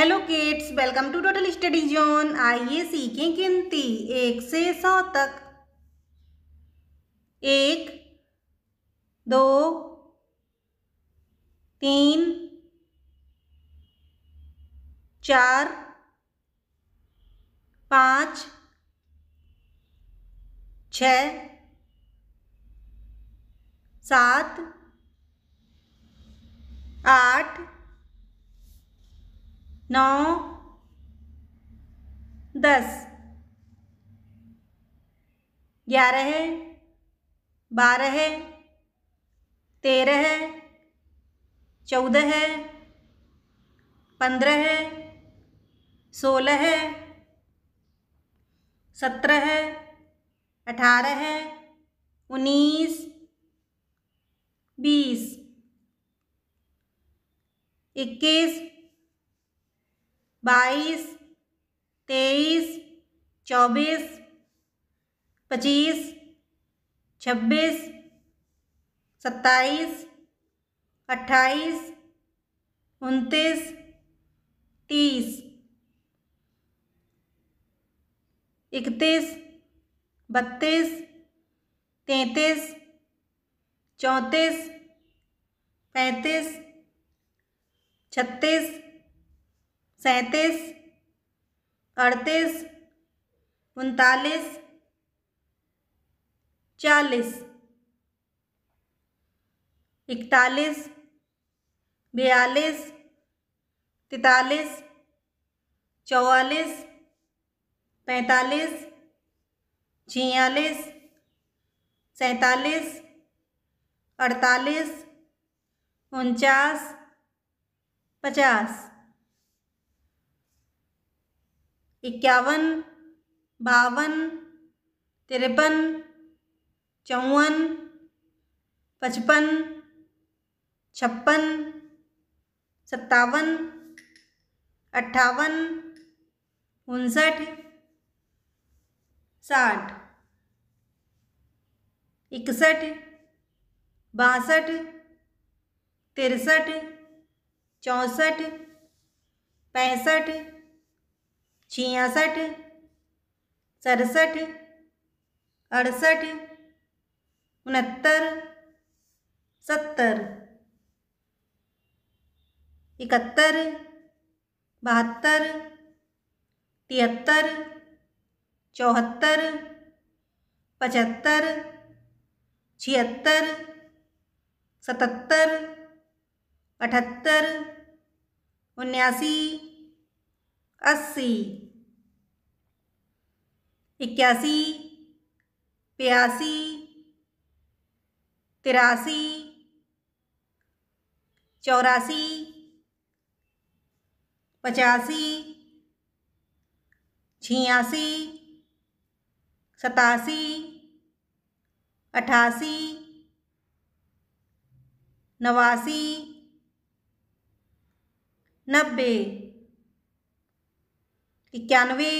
Hello kids welcome to total study zone आइए सीखें गिनती। एक से सौ तक। एक, दो, तीन, चार, पाँच, छ, सात, आठ नौ, दस। ग्यारह है, बारह है, तेरह है, चौदह है, पंद्रह है, सोलह है, सत्रह है, अठारह है, उन्नीस, बीस। इक्कीस बाईस, तेईस, चौबीस, पच्चीस, छब्बीस, सत्ताईस, अट्ठाईस, उनतीस, तीस। इकतीस, बत्तीस, तैंतीस, चौंतीस, पैंतीस, छत्तीस सैंतीस अड़तीस उनतालीस चालीस इकतालीस बयालीस तैतालीस चौवालीस पैंतालीस छियालीस सैंतालीस अड़तालीस उनचास पचास। इक्यावन, बावन, तिरपन, चौवन, पचपन, छप्पन, सत्तावन, अट्ठावन, उनसठ, साठ, इकसठ, बासठ, तिरसठ, चौंसठ, पैंसठ छियासठ सड़सठ अड़सठ उनहत्तर सत्तर इकहत्तर बहत्तर तिहत्तर चौहत्तर पचहत्तर छिहत्तर सतहत्तर अठहत्तर उन्यासी अस्सी। इक्यासी बयासी तिरासी चौरासी पचासी छियासी सतासी अठासी नवासी नब्बे। इक्यानवे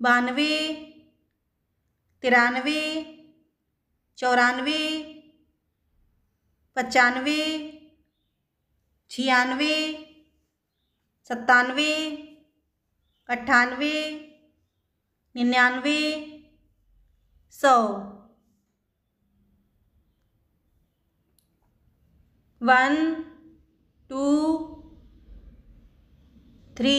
बानवे तिरानवे चौरानवे पचानवे छियानवे सत्तानवे अट्ठानवे निन्यानवे सौ। One two three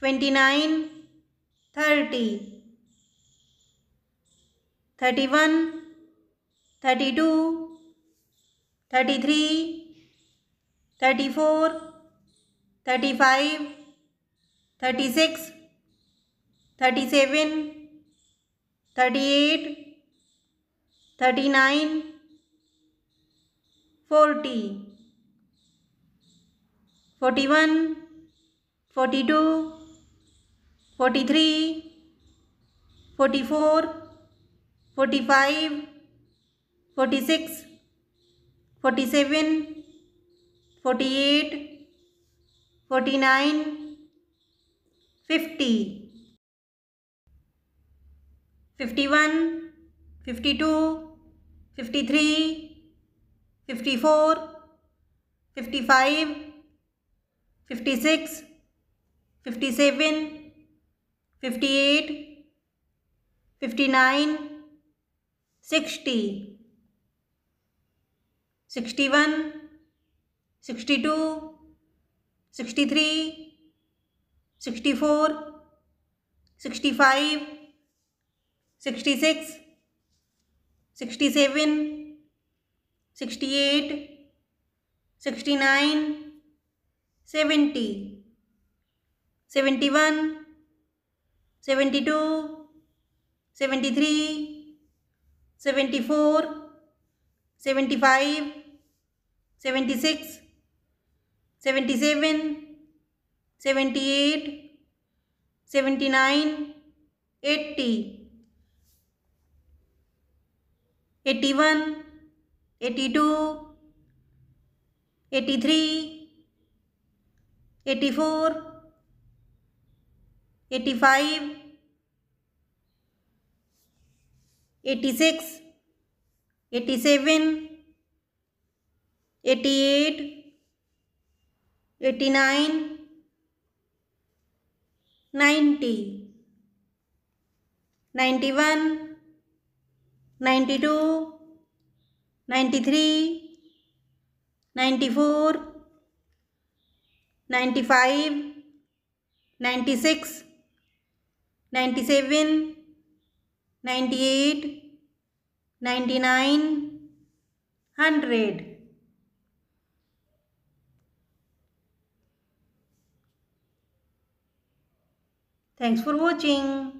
29 30 31 32 33 34 35 36 37 38 39 40 41 42 43, 44, 45, 46, 47, 48, 49, 50, 51, 52, 53, 54, 55, 56, 57, fifty eight fifty nine sixty sixty one sixty two sixty three sixty four sixty five sixty six sixty seven sixty eight sixty nine seventy seventy one seventy two, seventy three, seventy four, seventy five, seventy six, seventy seven, seventy eight, seventy nine, eighty eighty one, eighty two, eighty three eighty four eighty five, eighty six, eighty seven, eighty eight, eighty nine ninety ninety one ninety two ninety three ninety four ninety five ninety six ninety seven ninety eight ninety nine hundred thanks for watching